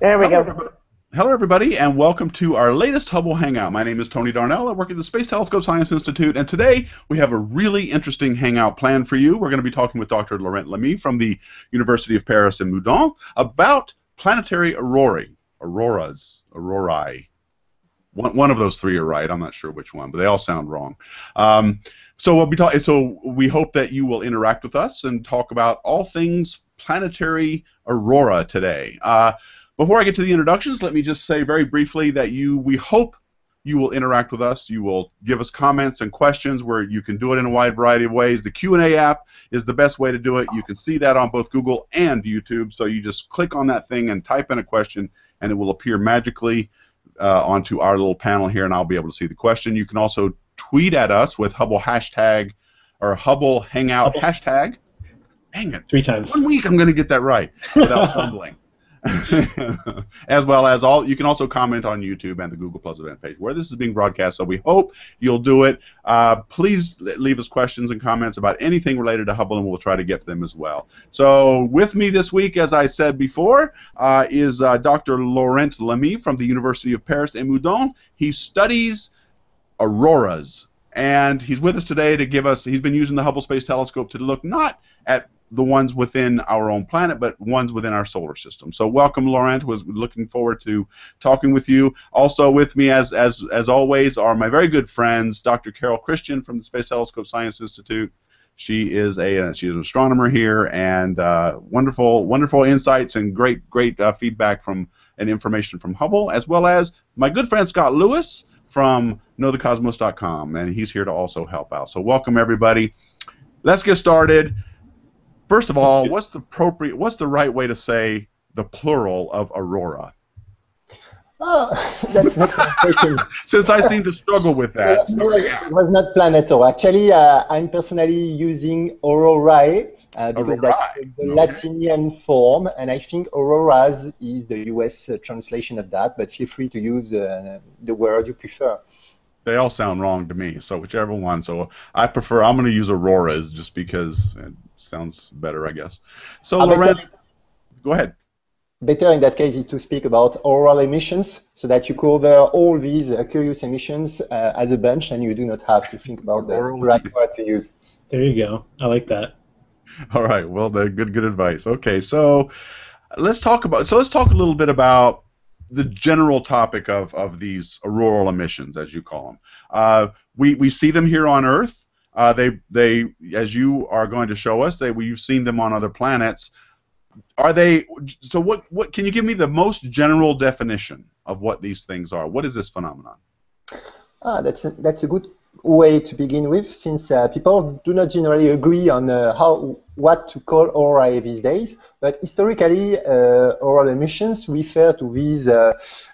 There we Hello, go. everybody. Hello, everybody, and welcome to our latest Hubble Hangout. My name is Tony Darnell. I work at the Space Telescope Science Institute, and today we have a really interesting hangout planned for you. We're going to be talking with Dr. Laurent Lamy from the University of Paris in Meudon about planetary aurorae, auroras, aurorae. One, one of those three are right. I'm not sure which one, but they all sound wrong. Um, so we'll be talking. So we hope that you will interact with us and talk about all things planetary aurora today. Uh, before I get to the introductions, let me just say very briefly that you we hope you will interact with us. You will give us comments and questions where you can do it in a wide variety of ways. The Q&A app is the best way to do it. You can see that on both Google and YouTube. So you just click on that thing and type in a question, and it will appear magically uh, onto our little panel here, and I'll be able to see the question. You can also tweet at us with Hubble hashtag or Hubble Hangout Hubble. hashtag. Dang it! Three times. One week I'm going to get that right without stumbling. as well as all, you can also comment on YouTube and the Google Plus event page where this is being broadcast. So we hope you'll do it. Uh, please leave us questions and comments about anything related to Hubble, and we'll try to get to them as well. So with me this week, as I said before, uh, is uh, Dr. Laurent Lamy from the University of Paris in Meudon. He studies auroras. And he's with us today to give us. He's been using the Hubble Space Telescope to look not at the ones within our own planet, but ones within our solar system. So welcome, Laurent. Was looking forward to talking with you. Also with me, as as as always, are my very good friends, Dr. Carol Christian from the Space Telescope Science Institute. She is a uh, she's an astronomer here, and uh, wonderful wonderful insights and great great uh, feedback from and information from Hubble, as well as my good friend Scott Lewis from knowthecosmos.com, and he's here to also help out. So welcome everybody. Let's get started. First of all, what's the appropriate, what's the right way to say the plural of aurora? Oh, that's an excellent question. Since I seem to struggle with that. No, it was not Planetor. Actually, uh, I'm personally using Aurorae uh, because that's the okay. Latinian form, and I think Auroras is the US uh, translation of that. But feel free to use uh, the word you prefer. They all sound wrong to me, so whichever one. So I prefer, I'm going to use auroras just because it sounds better, I guess. So, better- go ahead. Better in that case is to speak about auroral emissions, so that you cover all these uh, curious emissions uh, as a bunch, and you do not have to think about the Auroral right word to use. There you go. I like that. All right. Well, the good good advice. Okay, so let's talk about. So let's talk a little bit about the general topic of of these auroral emissions, as you call them. Uh, we we see them here on Earth. Uh, they they as you are going to show us, they we've seen them on other planets. Are they? So what what can you give me the most general definition of what these things are? What is this phenomenon? Ah, that's a, that's a good way to begin with, since uh, people do not generally agree on uh, how what to call aurora these days. But historically, uh, auroral emissions refer to these uh,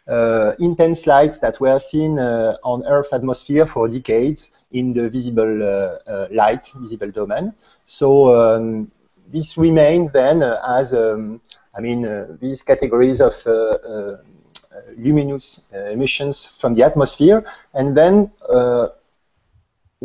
uh, intense lights that were seen uh, on Earth's atmosphere for decades in the visible light, visible domain. So um, this remained then as um, I mean these categories of luminous emissions from the atmosphere, and then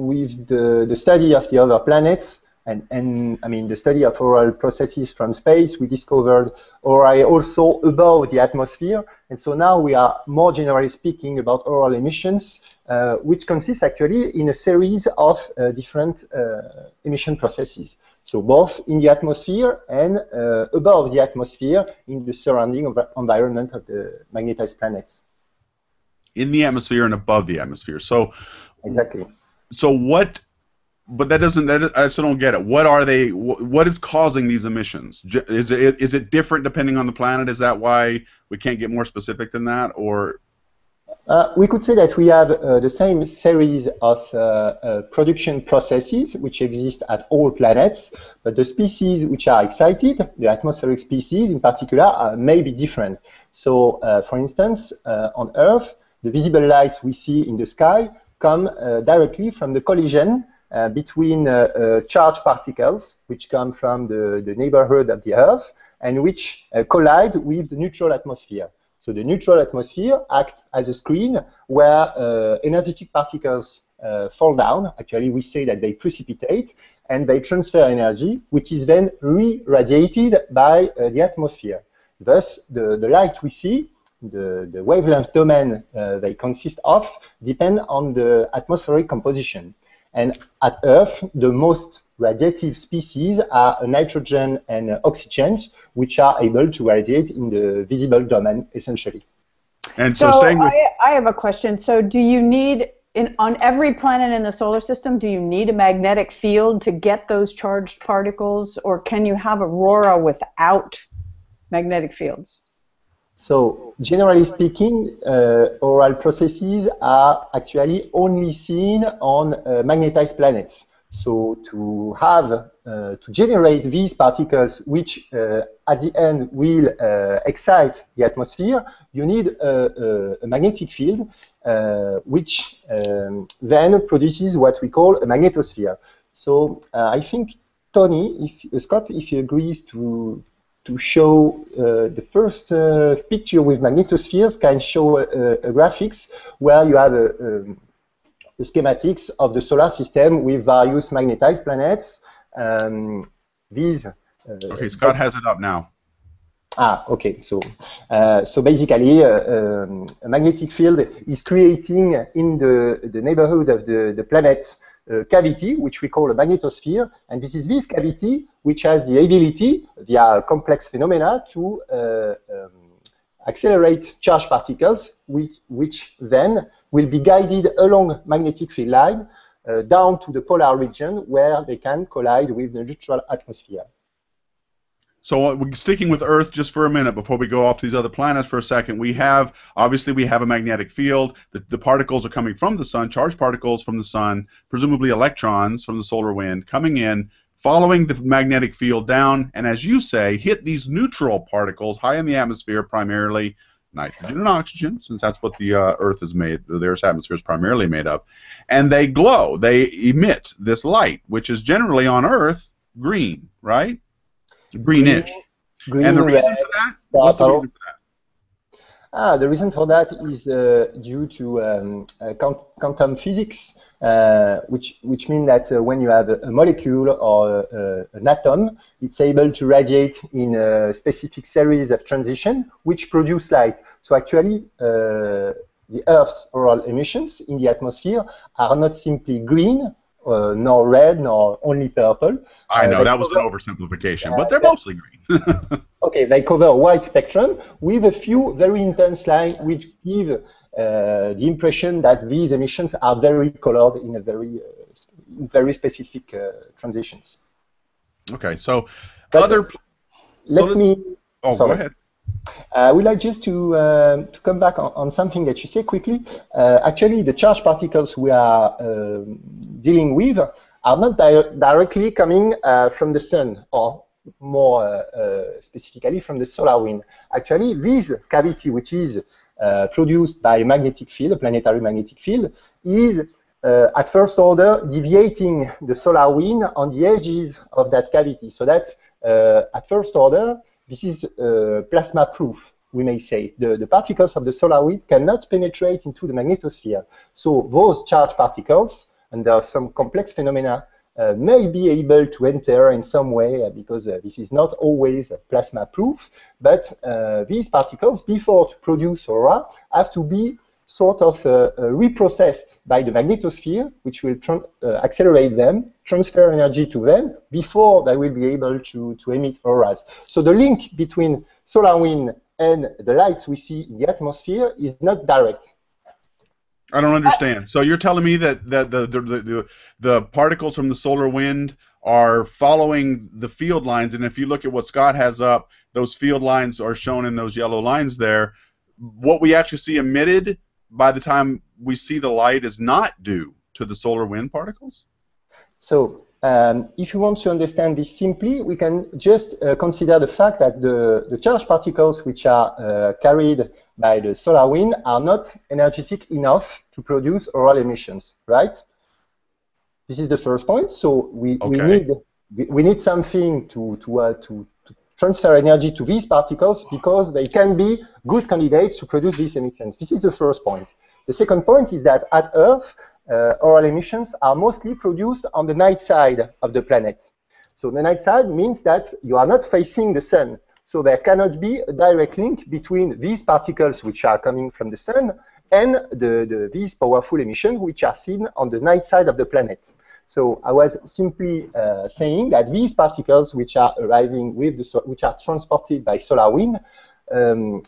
with the, the study of the other planets and, and I mean the study of auroral processes from space, we discovered aurorae also above the atmosphere, and so now we are more generally speaking about auroral emissions, uh, which consists actually in a series of uh, different uh, emission processes. So both in the atmosphere and uh, above the atmosphere in the surrounding env- environment of the magnetized planets. In the atmosphere and above the atmosphere. So Exactly. So what but that doesn't that is- I still don't get it. What are they wh- what is causing these emissions? Is it is it different depending on the planet? Is that why we can't get more specific than that or Uh, we could say that we have uh, the same series of uh, uh, production processes which exist at all planets, but the species which are excited, the atmospheric species in particular, uh, may be different. So, uh, for instance, on Earth, the visible lights we see in the sky come uh, directly from the collision uh, between uh, charged particles, which come from the, the neighborhood of the Earth, and which collide with the neutral atmosphere. So the neutral atmosphere acts as a screen where uh, energetic particles uh, fall down. Actually, we say that they precipitate and they transfer energy, which is then re-radiated by uh, the atmosphere. Thus, the, the light we see, the, the wavelength domain uh, they consist of, depend on the atmospheric composition. And at Earth, the most radiative species are nitrogen and oxygen, which are able to radiate in the visible domain, essentially. And so, so staying with, I, I have a question. So do you need, in, on every planet in the solar system, do you need a magnetic field to get those charged particles, or can you have aurora without magnetic fields? So generally speaking, uh, auroral processes are actually only seen on uh, magnetized planets. So to have, uh, to generate these particles, which uh, at the end will uh, excite the atmosphere, you need a, a, a magnetic field, uh, which um, then produces what we call a magnetosphere. So I think Tony, if Scott, if he agrees to to show uh, the first uh, picture with magnetospheres can show a, a graphics where you have a, um, the schematics of the solar system with various magnetized planets. Um, these. Uh, okay, Scott has it up now. Ah, okay. So, uh, so basically, uh, um, a magnetic field is creating in the the neighborhood of the the planet uh, cavity, which we call a magnetosphere, and this is this cavity which has the ability, via complex phenomena, to uh, um, accelerate charged particles, which, which, then will be guided along magnetic field line uh, down to the polar region where they can collide with the neutral atmosphere. So uh, sticking with Earth just for a minute before we go off to these other planets for a second. We have obviously we have a magnetic field. The, the particles are coming from the sun, charged particles from the sun, presumably electrons from the solar wind coming in, following the magnetic field down, and as you say, hit these neutral particles high in the atmosphere, primarily nitrogen and oxygen, since that's what the uh, Earth is made, the Earth's atmosphere is primarily made of, and they glow. They emit this light, which is generally on Earth green, right? Greenish. Green, and the reason for that? What's the reason for that? Ah, the reason for that is uh, due to um, uh, quantum physics, uh, which which means that uh, when you have a, a molecule or a, an atom, it's able to radiate in a specific series of transition, which produce light. So actually, uh, the Earth's auroral emissions in the atmosphere are not simply green, uh, nor red, nor only purple. I know, uh, that was an oversimplification, but they're mostly green. okay, they cover a wide spectrum with a few very intense lines which give uh, the impression that these emissions are very colored in a very, uh, very specific uh, transitions. Okay, so but other. Let so me. Oh, sorry. go ahead. Uh, I would like just to, uh, to come back on, on, something that you said quickly. Uh, actually, the charged particles we are um, dealing with are not di directly coming uh, from the sun or more uh, specifically from the solar wind. Actually, this cavity, which is produced by a magnetic field, a planetary magnetic field, is uh, at first order deviating the solar wind on the edges of that cavity. So that uh, at first order, this is uh, plasma proof, we may say. The, the particles of the solar wind cannot penetrate into the magnetosphere. So those charged particles, under some complex phenomena, uh, may be able to enter in some way uh, because uh, this is not always plasma proof, but uh, these particles, before to produce aurora, have to be sort of uh, uh, reprocessed by the magnetosphere, which will uh, accelerate them, transfer energy to them before they will be able to, to emit auroras. So the link between solar wind and the lights we see in the atmosphere is not direct. I don't understand. So you're telling me that, that the, the, the, the particles from the solar wind are following the field lines, and if you look at what Scott has up, those field lines are shown in those yellow lines there. What we actually see emitted by the time we see the light is not due to the solar wind particles? So um, if you want to understand this simply, we can just uh, consider the fact that the, the charged particles which are uh, carried by the solar wind are not energetic enough to produce auroral emissions, right? This is the first point. So we, okay. we need we need something to to uh, to transfer energy to these particles because they can be good candidates to produce these emissions. This is the first point. The second point is that at Earth, uh, auroral emissions are mostly produced on the night side of the planet. So the night side means that you are not facing the sun. So there cannot be a direct link between these particles which are coming from the sun and the, the, these powerful emissions which are seen on the night side of the planet. So I was simply uh, saying that these particles which are arriving with the, which are transported by solar wind um,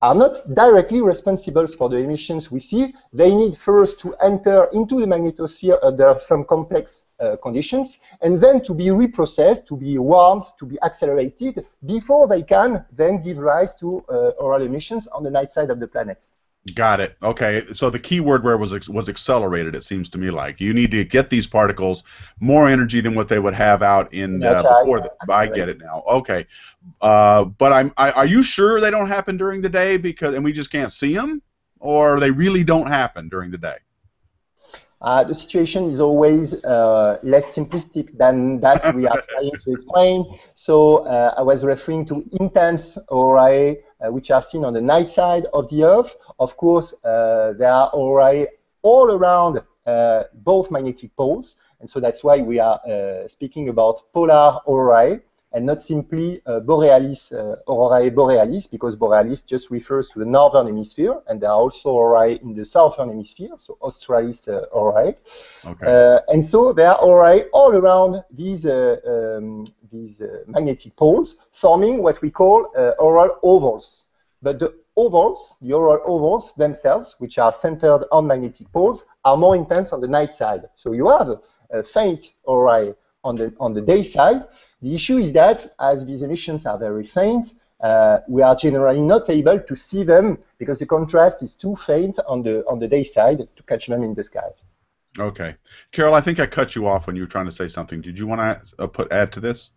are not directly responsible for the emissions we see. They need first to enter into the magnetosphere under some complex uh, conditions, and then to be reprocessed, to be warmed, to be accelerated, before they can then give rise to uh, auroral emissions on the night side of the planet. Got it. Okay. So the key word where was was accelerated. It seems to me like you need to get these particles more energy than what they would have out in uh, before. The, I get it now. Okay. Uh, but I'm. I, are you sure they don't happen during the day because and we just can't see them, or they really don't happen during the day? Uh, the situation is always uh, less simplistic than that we are trying to explain. So uh, I was referring to intense uh, which are seen on the night side of the Earth. Of course, uh, there are aurorae all around uh, both magnetic poles, and so that's why we are speaking about polar aurorae and not simply uh, borealis, uh, aurorae borealis, because borealis just refers to the northern hemisphere, and there are also aurorae in the southern hemisphere, so australis uh, aurorae. Okay. Uh, and so there are aurorae all around these, uh, um, these uh, magnetic poles, forming what we call auroral ovals. But the ovals, the auroral ovals themselves, which are centered on magnetic poles, are more intense on the night side. So you have a faint aurorae on the, on the day side, the issue is that as these emissions are very faint, uh, we are generally not able to see them because the contrast is too faint on the on the day side to catch them in the sky. Okay, Carol, I think I cut you off when you were trying to say something. Did you want to uh, put add to this?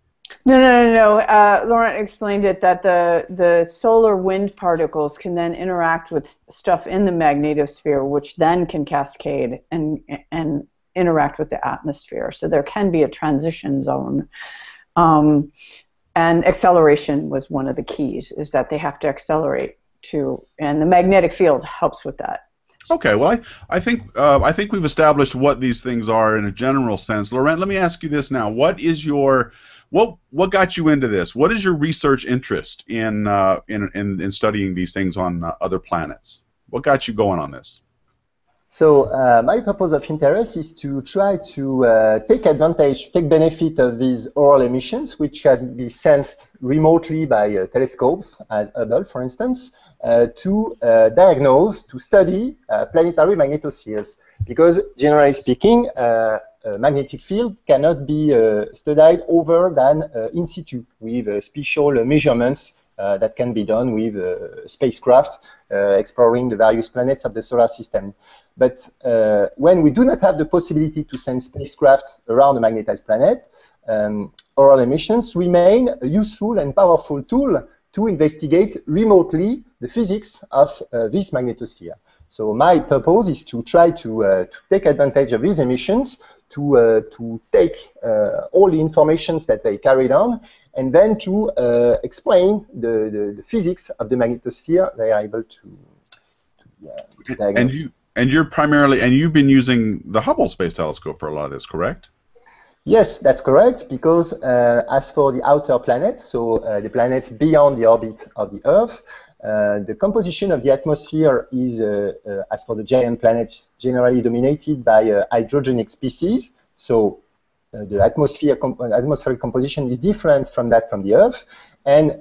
No, no, no, no. Uh, Laurent explained it that the the solar wind particles can then interact with stuff in the magnetosphere, which then can cascade and and interact with the atmosphere. So there can be a transition zone um, and acceleration was one of the keys, is that they have to accelerate to, and the magnetic field helps with that. Okay, well, I, I think uh, I think we've established what these things are in a general sense. Laurent, let me ask you this now: What is your what what got you into this? What is your research interest in uh, in, in, in studying these things on uh, other planets? What got you going on this? So uh, my purpose of interest is to try to uh, take advantage, take benefit of these auroral emissions, which can be sensed remotely by uh, telescopes, as Hubble, for instance, uh, to uh, diagnose, to study uh, planetary magnetospheres. Because generally speaking, a magnetic field cannot be studied over than in situ with special measurements uh, that can be done with uh, spacecraft uh, exploring the various planets of the solar system. But when we do not have the possibility to send spacecraft around a magnetized planet, um, auroral emissions remain a useful and powerful tool to investigate remotely the physics of uh, this magnetosphere. So my purpose is to try to, uh, to take advantage of these emissions, to, uh, to take all the information that they carried on and then to uh, explain the, the, the, physics of the magnetosphere they are able to, to, uh, to diagnose. And, you, and you're primarily, and you've been using the Hubble Space Telescope for a lot of this, correct? Yes, that's correct, because uh, as for the outer planets, so uh, the planets beyond the orbit of the Earth, uh, the composition of the atmosphere is, uh, uh, as for the giant planets, generally dominated by uh, hydrogenic species. So the atmosphere comp atmospheric composition is different from that from the Earth, and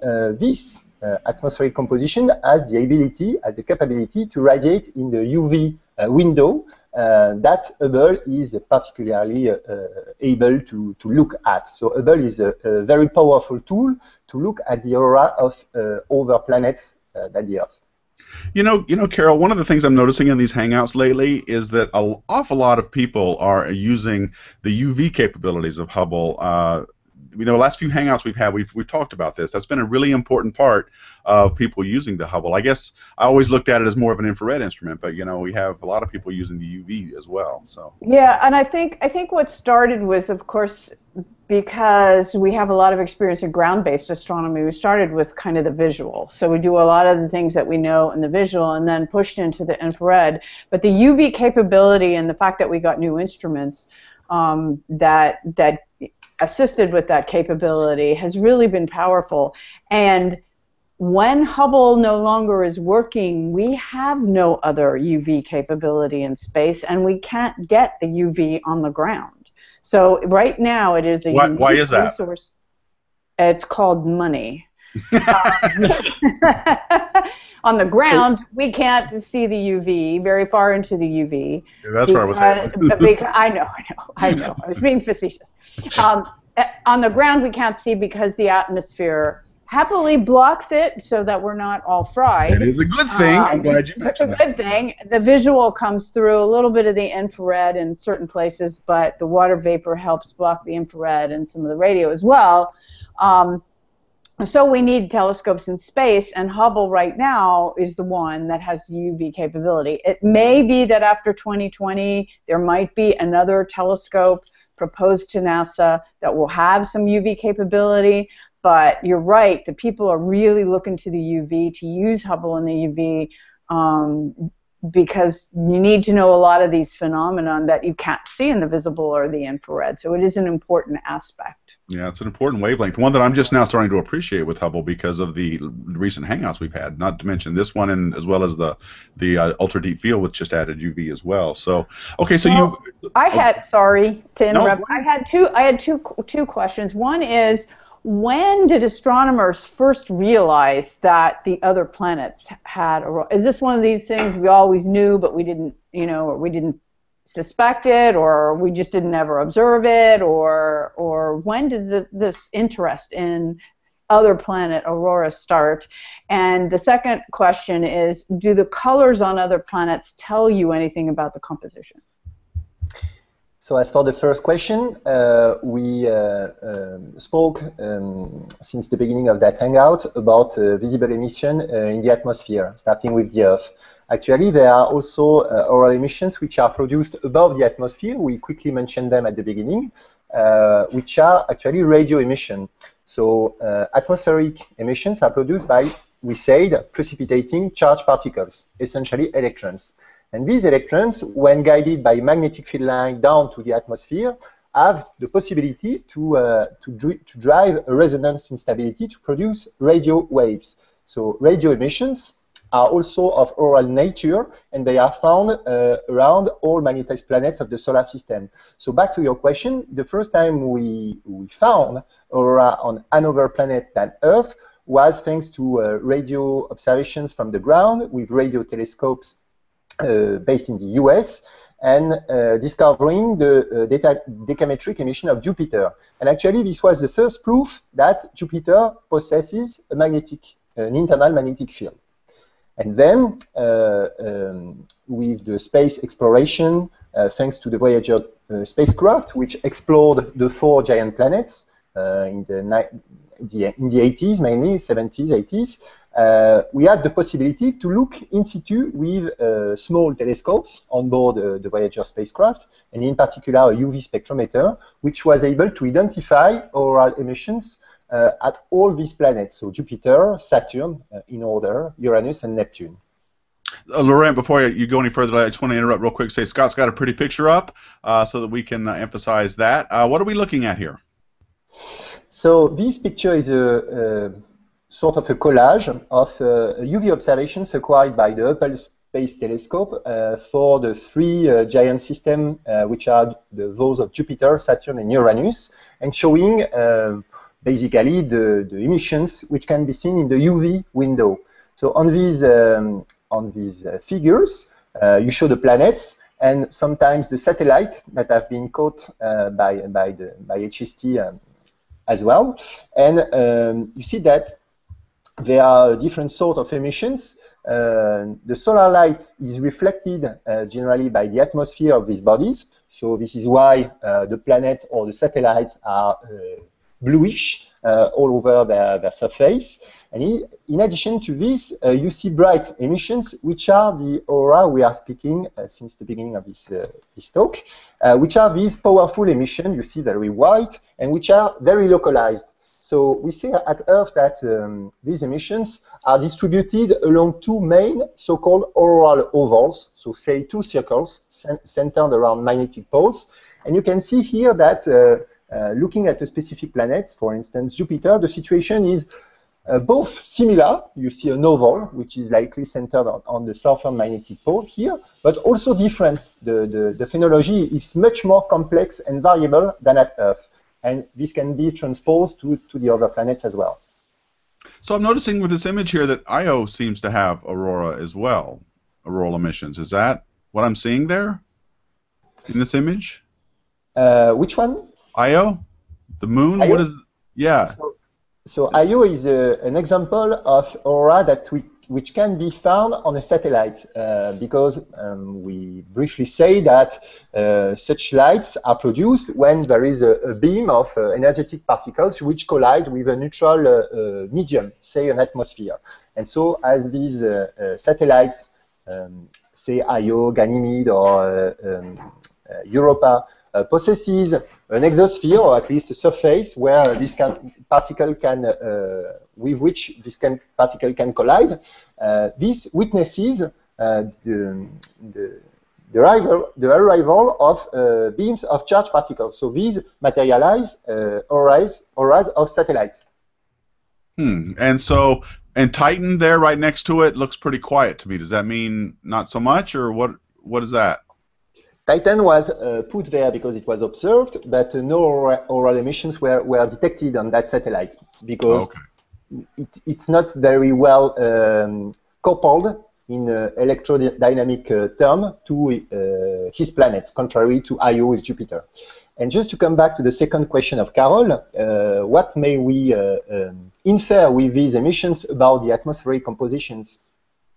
this atmospheric composition has the ability, has the capability to radiate in the UV window uh, that Hubble is particularly uh, able to, to look at. So Hubble is a, a, very powerful tool to look at the aurora of uh, other planets than the Earth. You know, you know, Carol. One of the things I'm noticing in these Hangouts lately is that an awful lot of people are using the UV capabilities of Hubble. Uh, you know, last few Hangouts we've had, we've we've talked about this. That's been a really important part of people using the Hubble. I guess I always looked at it as more of an infrared instrument, but you know, we have a lot of people using the UV as well. So yeah, and I think I think what started was, of course, because we have a lot of experience in ground-based astronomy, we started with kind of the visual. So we do a lot of the things that we know in the visual and then pushed into the infrared. But the UV capability and the fact that we got new instruments um, that that assisted with that capability has really been powerful. And when Hubble no longer is working, we have no other UV capability in space, and we can't get the UV on the ground. So right now, it is a why, why is that? resource. It's called money. on the ground, we can't see the UV very far into the UV. Yeah, that's what I was saying. because, I know, I know, I know. I was being facetious. Um, eh, on the ground, we can't see because the atmosphere happily blocks it so that we're not all fried. It is a good thing. Um, I'm glad you mentioned It's a good thing. The visual comes through a little bit of the infrared in certain places, but the water vapor helps block the infrared and some of the radio as well. Um, so we need telescopes in space, and Hubble right now is the one that has UV capability. It may be that after 2020 there might be another telescope proposed to NASA that will have some UV capability, but you're right, the people are really looking to the UV to use Hubble in the UV um, because you need to know a lot of these phenomena that you can't see in the visible or the infrared. So it is an important aspect. Yeah, it's an important wavelength. One that I'm just now starting to appreciate with Hubble because of the recent hangouts we've had. Not to mention this one, and as well as the the uh, ultra deep field, which just added UV as well. So okay, so well, you. I had sorry to interrupt. No. I had two. I had two two questions. One is when did astronomers first realize that the other planets had a is this one of these things we always knew but we didn't you know or we didn't suspect it or we just didn't ever observe it or or when did the, this interest in other planet aurora start and the second question is do the colors on other planets tell you anything about the composition so as for the first question, uh, we uh, um, spoke um, since the beginning of that hangout about uh, visible emission uh, in the atmosphere, starting with the Earth. Actually, there are also uh, auroral emissions which are produced above the atmosphere. We quickly mentioned them at the beginning, uh, which are actually radio emission. So atmospheric emissions are produced by, we said, precipitating charged particles, essentially electrons. And these electrons, when guided by magnetic field line down to the atmosphere, have the possibility to, uh, to, to drive a resonance instability to produce radio waves. So radio emissions are also of auroral nature, and they are found uh, around all magnetized planets of the solar system. So back to your question, the first time we, we found aurora on another planet than Earth was thanks to uh, radio observations from the ground with radio telescopes uh, based in the US and uh, discovering the uh, decametric emission of Jupiter. And actually, this was the first proof that Jupiter possesses a magnetic, an internal magnetic field. And then, uh, um, with the space exploration, uh, thanks to the Voyager uh, spacecraft, which explored the four giant planets in the, the, in the 80s, mainly 70s, 80s, uh, we had the possibility to look in situ with small telescopes on board the Voyager spacecraft, and in particular a UV spectrometer, which was able to identify auroral emissions at all these planets, so Jupiter, Saturn uh, in order, Uranus, and Neptune. Uh, Laurent, before you go any further, I just want to interrupt real quick. Say Scott's got a pretty picture up, so that we can emphasize that. what are we looking at here? So this picture is a, a sort of a collage of UV uh, observations acquired by the Hubble Space Telescope uh, for the three uh, giant systems, which are the, those of Jupiter, Saturn, and Uranus, and showing basically the, the emissions which can be seen in the UV window. So on these um, on these uh, figures, uh, you show the planets and sometimes the satellite that have been caught uh, by by the by HST um, as well. And um, you see that there are different sort of emissions. Uh, the solar light is reflected uh, generally by the atmosphere of these bodies. So this is why uh, the planet or the satellites are bluish uh, all over their, their surface. And in, addition to this, uh, you see bright emissions, which are the aura we are speaking since the beginning of this, this talk, which are these powerful emissions, you see very white, and which are very localized. So we see at Earth that um, these emissions are distributed along two main so-called auroral ovals, so say two circles centered around magnetic poles. And you can see here that uh, uh, looking at a specific planet, for instance Jupiter, the situation is uh, both similar. You see an oval, which is likely centered on, on, the southern magnetic pole here, but also different. The, the, the phenology is much more complex and variable than at Earth. And this can be transposed to, to the other planets as well. So I'm noticing with this image here that Io seems to have aurora as well, auroral emissions. Is that what I'm seeing there in this image? Uh, which one? Io, the moon. Io? What is? Yeah. So, so Io is a, an example of aura that we which can be found on a satellite uh, because um, we briefly say that uh, such lights are produced when there is a, a beam of uh, energetic particles which collide with a neutral uh, uh, medium, say an atmosphere. And so as these uh, satellites, um, say Io, Ganymede, or um, Europa, possesses an exosphere, or at least a surface, where this can, particle can with which this can, particle can collide, uh, this witnesses uh, the, the, the, arrival, the arrival of uh, beams of charged particles. So these materialize auras, auras of satellites. Hmm. And so, and Titan there, right next to it, looks pretty quiet to me. Does that mean not so much, or what? What is that? Titan was uh, put there because it was observed, but uh, no auroral emissions were, were detected on that satellite because okay it, it's not very well um, coupled in uh, electrodynamic uh, term to uh, his planet, contrary to Io with Jupiter. And just to come back to the second question of Carol, uh, what may we uh, um, infer with these emissions about the atmospheric compositions,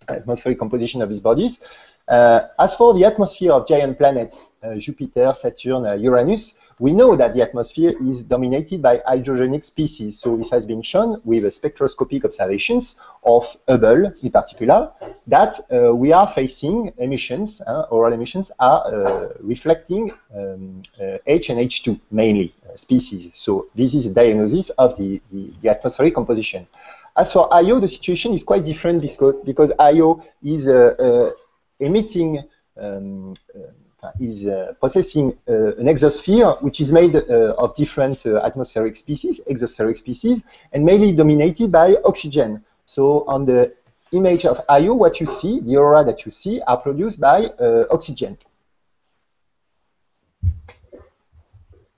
atmospheric composition of these bodies? Uh, as for the atmosphere of giant planets, Jupiter, Saturn, Uranus, we know that the atmosphere is dominated by hydrogenic species. So this has been shown with spectroscopic observations of Hubble in particular, that uh, we are facing emissions, uh, auroral emissions are uh, reflecting um, H uh, and H2 mainly uh, species. So this is a diagnosis of the, the, the, atmospheric composition. As for Io, the situation is quite different because, because Io is uh, emitting um, is uh, possessing uh, an exosphere which is made uh, of different atmospheric species, exospheric species, and mainly dominated by oxygen. So on the image of Io, what you see, the aurora that you see, are produced by oxygen.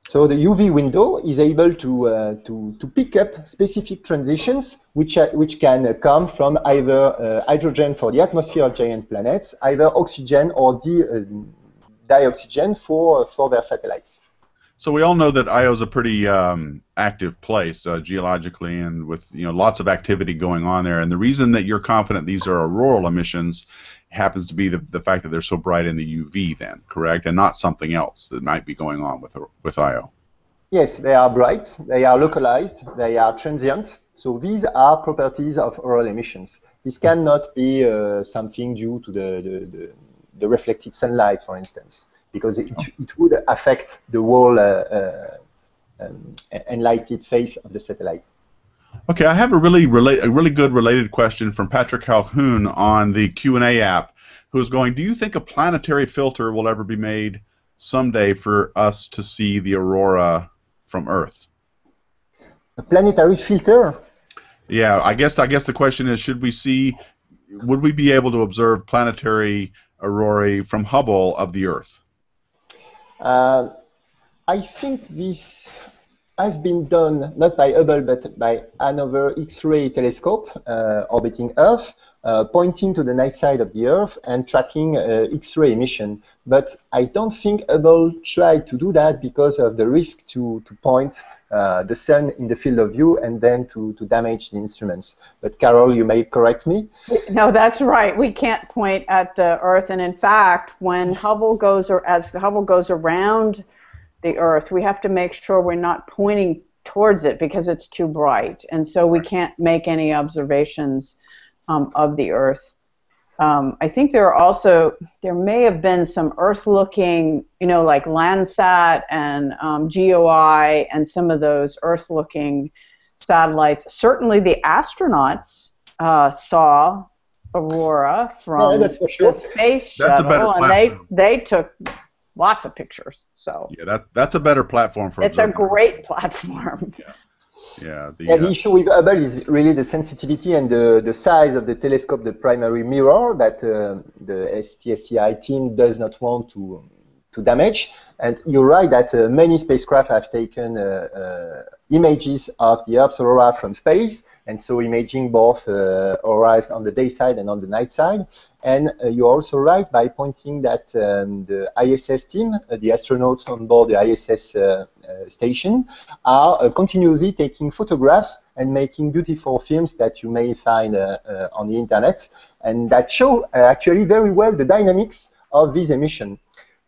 So the UV window is able to, uh, to, to pick up specific transitions which, uh, which can come from either uh, hydrogen for the atmosphere of giant planets, either oxygen or the dioxygen for, for their satellites. So we all know that Io is a pretty um, active place uh, geologically, and with you know lots of activity going on there. And the reason that you're confident these are auroral emissions happens to be the, the fact that they're so bright in the UV, then correct, and not something else that might be going on with with Io. Yes, they are bright, they are localized, they are transient. So these are properties of auroral emissions. This cannot be uh, something due to the, the, the the reflected sunlight, for instance, because it, oh. it would affect the whole uh, uh, um, enlightened face of the satellite. Okay, I have a really relate a really good related question from Patrick Calhoun on the Q and A app, who's going, "Do you think a planetary filter will ever be made someday for us to see the aurora from Earth?" A planetary filter? Yeah, I guess I guess the question is, should we see? Would we be able to observe planetary aurorae from Hubble of the Earth? Uh, I think this has been done not by Hubble but by another X-ray telescope uh, orbiting Earth, uh, pointing to the night side of the Earth and tracking uh, X-ray emission. But I don't think Hubble tried to do that because of the risk to, to point uh, the sun in the field of view and then to, to damage the instruments. But Carol, you may correct me. No, that's right. We can't point at the Earth, and in fact, when Hubble goes or as Hubble goes around the Earth, we have to make sure we're not pointing towards it because it's too bright, and so we can't make any observations um, of the Earth. Um, I think there are also there may have been some Earth-looking, you know, like Landsat and um, GeoEye and some of those Earth-looking satellites. Certainly, the astronauts uh, saw aurora from yeah, the space shuttle, and they they took lots of pictures. So Yeah, that that's a better platform for. it's a great platform. Yeah, the, Yeah, the uh, issue with Hubble is really the sensitivity and the, the size of the telescope, the primary mirror that uh, the STSCI team does not want to to damage. And you're right that uh, many spacecraft have taken uh, uh, images of the Earth's aurora from space, and so imaging both uh, auroras on the day side and on the night side. And uh, you're also right by pointing that um, the ISS team, uh, the astronauts on board the ISS uh, uh, station, are uh, continuously taking photographs and making beautiful films that you may find uh, on the internet, and that show actually very well the dynamics of this emission.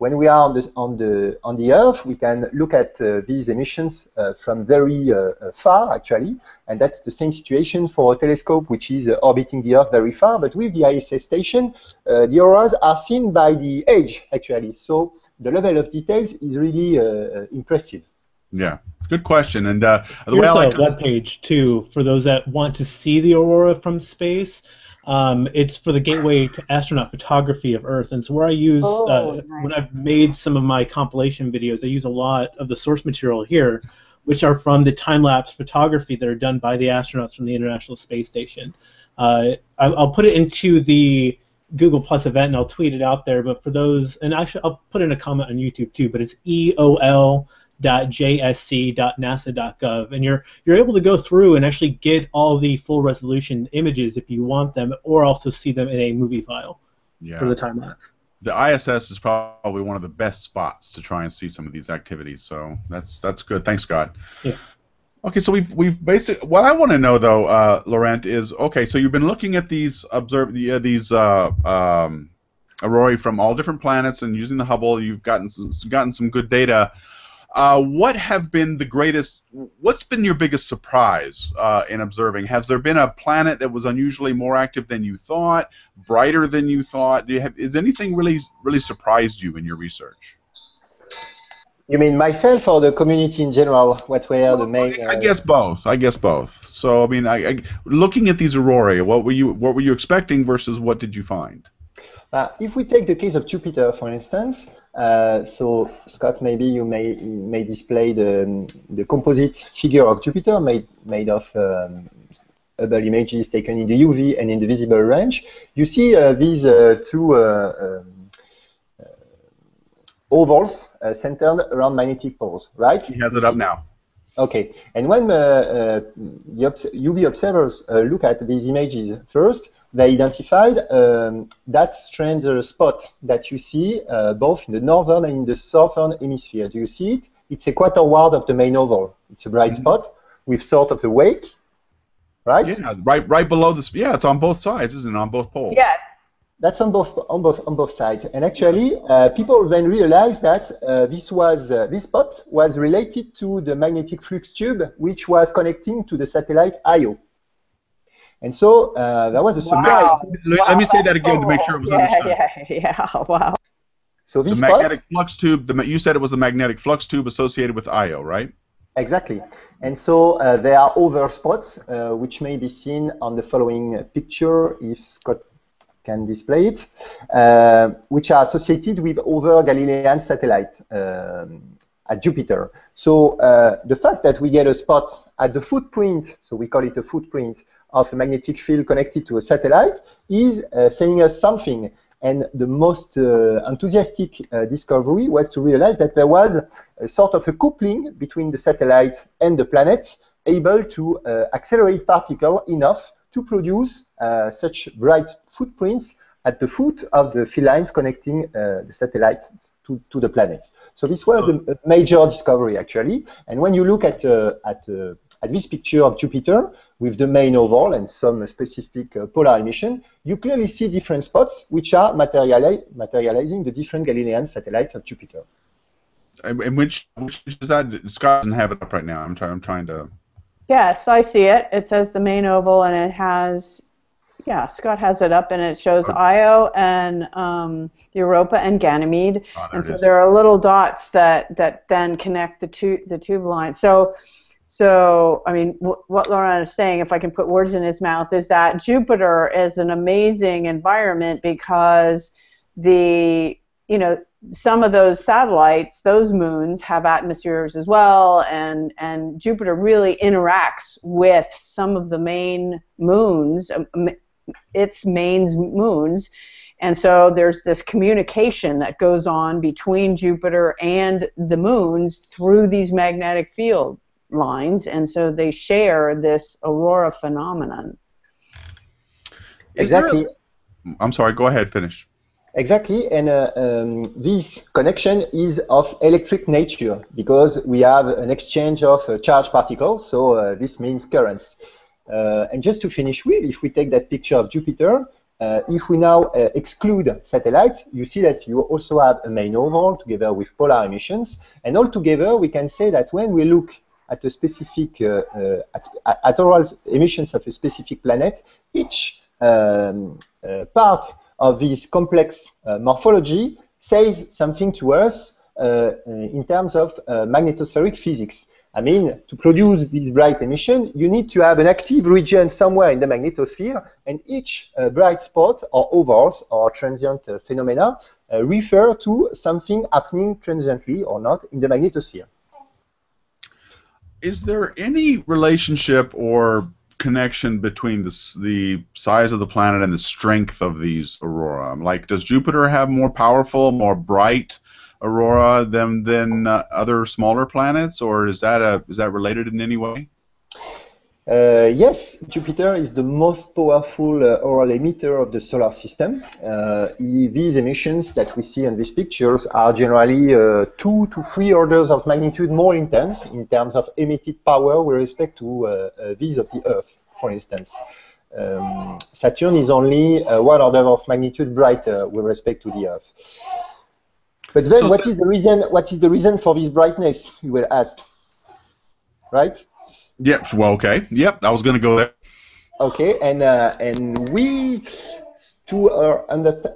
When we are on the on the on the Earth, we can look at uh, these emissions uh, from very uh, uh, far, actually, and that's the same situation for a telescope which is uh, orbiting the Earth very far. But with the ISS station, uh, the auroras are seen by the edge, actually. So the level of details is really impressive. yeah, it's a good question. And uh, the Here's way I like a to, web page too for those that want to see the aurora from space. Um, it's for the Gateway to Astronaut Photography of Earth, and it's where I use Oh, uh, nice. when I've made some of my compilation videos. I use a lot of the source material here, which are from the time lapse photography that are done by the astronauts from the International Space Station. Uh, I, I'll put it into the Google Plus event and I'll tweet it out there. But for those, and actually I'll put in a comment on YouTube too. But it's EOL jsc.nasa.gov, and you're you're able to go through and actually get all the full resolution images if you want them, or also see them in a movie file for the time lapse. the ISS is probably one of the best spots to try and see some of these activities. So that's that's good. Thanks, Scott. Yeah. Okay, so we've we've basically what I want to know though, uh, Laurent, is okay. So you've been looking at these observe the, uh, these uh, um, aurorae from all different planets and using the Hubble. You've gotten some, gotten some good data. Uh, what have been the greatest? What's been your biggest surprise uh, in observing? Has there been a planet that was unusually more active than you thought, brighter than you thought? Do you have? Is anything really really surprised you in your research? You mean myself or the community in general? What were the main? I uh, guess both. I guess both. So I mean, I, I, looking at these aurorae, what were you what were you expecting versus what did you find? Uh, if we take the case of Jupiter, for instance, uh, so Scott, maybe you may may display the the composite figure of Jupiter made made of um, Hubble images taken in the UV and in the visible range. You see uh, these uh, two uh, um, uh, ovals uh, centered around magnetic poles, right? He has it up now. Okay, and when the UV observers uh, look at these images first, they identified um, that strange uh, spot that you see uh, both in the northern and in the southern hemisphere. Do you see it? It's a equatorward of the main oval. It's a bright Mhm. spot with sort of a wake, right? Yeah, right right below this. Yeah, it's on both sides, isn't it? On both poles. Yes. That's on both on both on both sides. And actually, uh, people then realized that uh, this was uh, this spot was related to the magnetic flux tube, which was connecting to the satellite Io. And so uh, that was a surprise. Wow. Let, let me say that again to make sure it was yeah, understood. Yeah, yeah, wow. So The this spot, magnetic flux tube. The, you said it was the magnetic flux tube associated with Io, right? exactly. And so uh, there are other spots uh, which may be seen on the following picture, if Scott can display it, uh, which are associated with other Galilean satellites um, at Jupiter. So uh, the fact that we get a spot at the footprint, so we call it a footprint of a magnetic field connected to a satellite, is uh, saying us something. And the most uh, enthusiastic uh, discovery was to realize that there was a sort of a coupling between the satellite and the planet, able to uh, accelerate particle enough to produce uh, such bright footprints at the foot of the field lines connecting uh, the satellite to, to the planet. So this was a, a major discovery actually. And when you look at uh, at uh, at this picture of Jupiter with the main oval and some specific uh, polar emission, you clearly see different spots which are materiali- materializing the different Galilean satellites of Jupiter. And, and which which is that? Scott doesn't have it up right now. I'm trying. I'm trying to. Yes, I see it. It says the main oval, and it has, yeah, Scott has it up, and it shows Oh. Io and um, Europa and Ganymede, Oh, and so is. there are little dots that that then connect the two the tube lines. So, so I mean, what Laurent is saying, if I can put words in his mouth, is that Jupiter is an amazing environment because the you know some of those satellites, those moons, have atmospheres as well, and and Jupiter really interacts with some of the main moons, um, its main moons, and so there's this communication that goes on between Jupiter and the moons through these magnetic field lines, and so they share this aurora phenomenon. Exactly. A, I'm sorry. Go ahead. Finish. Exactly, and uh, um, this connection is of electric nature because we have an exchange of uh, charged particles, so uh, this means currents. Uh, and just to finish with, if we take that picture of Jupiter, uh, if we now uh, exclude satellites, you see that you also have a main oval together with polar emissions, and altogether we can say that when we look at a specific at, at auroral emissions of a specific planet, each um, part of this complex uh, morphology says something to us uh, uh, in terms of magnetospheric physics. I mean, to produce this bright emission, you need to have an active region somewhere in the magnetosphere, and each uh, bright spot or ovals or transient uh, phenomena uh, refer to something happening transiently or not in the magnetosphere. Is there any relationship or connection between the, the size of the planet and the strength of these aurora? Like, does Jupiter have more powerful, more bright aurora than than uh, other smaller planets, or is that a is that related in any way? Uh, yes, Jupiter is the most powerful uh, auroral emitter of the solar system. Uh, these emissions that we see in these pictures are generally uh, two to three orders of magnitude more intense in terms of emitted power with respect to uh, uh, these of the Earth, for instance. Um, Saturn is only one order of magnitude brighter with respect to the Earth. But then, so what is the reason? What is the reason for this brightness? You will ask, right? Yep. Well, okay. Yep. I was going to go there. Okay, and uh, and we, to our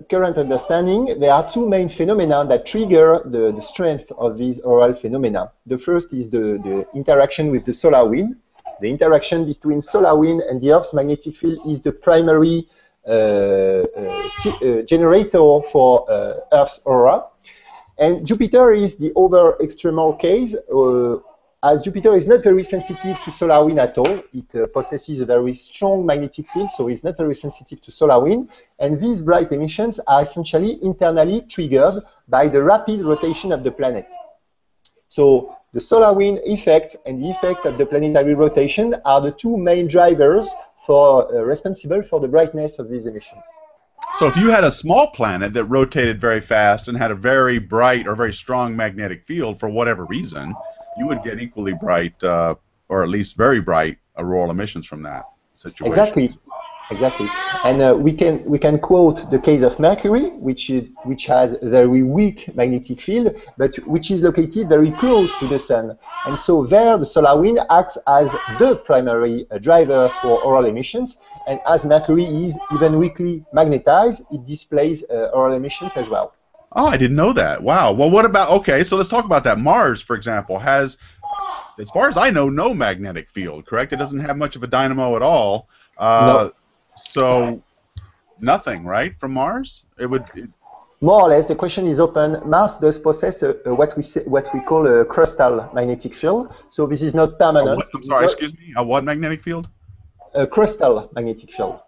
current understanding, there are two main phenomena that trigger the, the strength of these auroral phenomena. The first is the, the interaction with the solar wind. The interaction between solar wind and the Earth's magnetic field is the primary uh, uh, uh generator for uh, Earth's aura. And Jupiter is the other extremal case. As Jupiter is not very sensitive to solar wind at all, it uh, possesses a very strong magnetic field, so it's not very sensitive to solar wind. And these bright emissions are essentially internally triggered by the rapid rotation of the planet. So the solar wind effect and the effect of the planetary rotation are the two main drivers for uh, responsible for the brightness of these emissions. So if you had a small planet that rotated very fast and had a very bright or very strong magnetic field for whatever reason, you would get equally bright, uh, or at least very bright, auroral emissions from that situation. Exactly, exactly. And uh, we can we can quote the case of Mercury, which is, which has a very weak magnetic field, but which is located very close to the sun. And so there, the solar wind acts as the primary uh, driver for auroral emissions. And as Mercury is even weakly magnetized, it displays uh, auroral emissions as well. Oh, I didn't know that. Wow. Well, what about okay? So let's talk about that. Mars, for example, has, as far as I know, no magnetic field. Correct? It doesn't have much of a dynamo at all. Uh, no. So nothing, right, from Mars? It would. It, more or less, the question is open. Mars does possess a, a, what we say, what we call a crustal magnetic field. So this is not permanent. What, I'm sorry, excuse me. A what magnetic field? A crustal magnetic field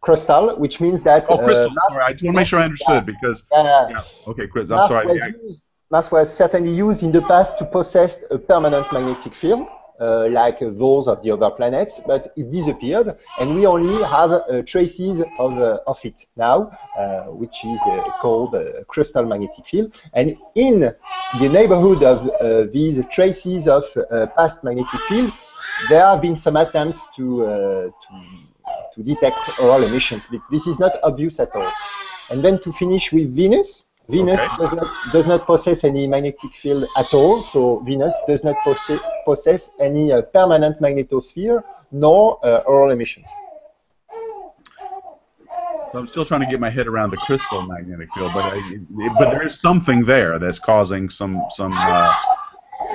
crystal, which means that. Oh, crystal. Uh, I just want to make sure I understood yeah. because. Yeah. yeah. Okay, Chris. I'm sorry. Was used, Mars was certainly used in the past to possess a permanent magnetic field. Uh, like uh, those of the other planets, but it disappeared, and we only have uh, traces of, uh, of it now, uh, which is called a crustal magnetic field. And in the neighborhood of these traces of past magnetic field, there have been some attempts to, to to detect auroral emissions. This is not obvious at all. And then to finish with Venus, Venus okay. does, not, does not possess any magnetic field at all, so Venus does not possess, possess any uh, permanent magnetosphere nor uh, auroral emissions. So I'm still trying to get my head around the crystal magnetic field, but I, but there is something there that's causing some some uh,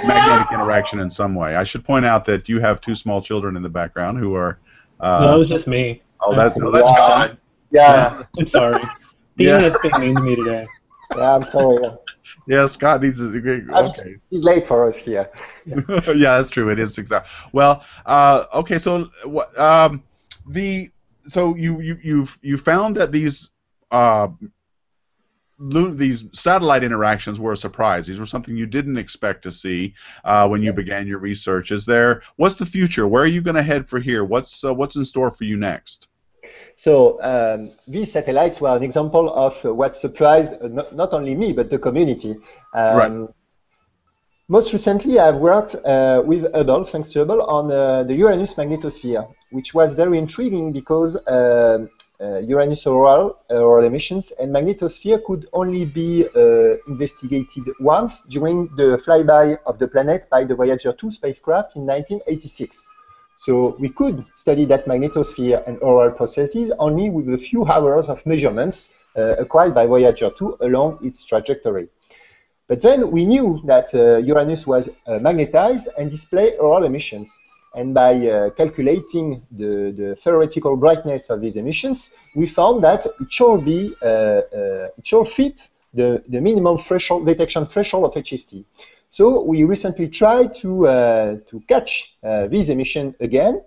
magnetic interaction in some way. I should point out that you have two small children in the background who are uh, no, it was just me. Oh, that, no, that's God. Yeah. I'm sorry. The yeah. internet's being mean to me today. Yeah, I'm sorry. yeah, Scott needs to. Okay. He's late for us here. yeah, that's true. It is exactly. Well, uh, okay. So, what um, the so you you you've you found that these uh, these satellite interactions were a surprise. These were something you didn't expect to see uh, when you began your research. Is there? What's the future? Where are you going to head for here? What's uh, what's in store for you next? So um, these satellites were an example of what surprised uh, not, not, only me but the community. Um, right. Most recently, I've worked uh, with Hubble, thanks to Hubble, on uh, the Uranus magnetosphere, which was very intriguing because uh, uh, Uranus auroral, auroral emissions and magnetosphere could only be uh, investigated once during the flyby of the planet by the Voyager 2 spacecraft in 1986. So we could study that magnetosphere and auroral processes only with a few hours of measurements uh, acquired by Voyager 2 along its trajectory. But then we knew that uh, Uranus was uh, magnetized and displayed auroral emissions. And by uh, calculating the, the, theoretical brightness of these emissions, we found that it should be uh, uh, it should fit the, the minimum threshold detection threshold of HST. So we recently tried to uh, to catch these emissions again,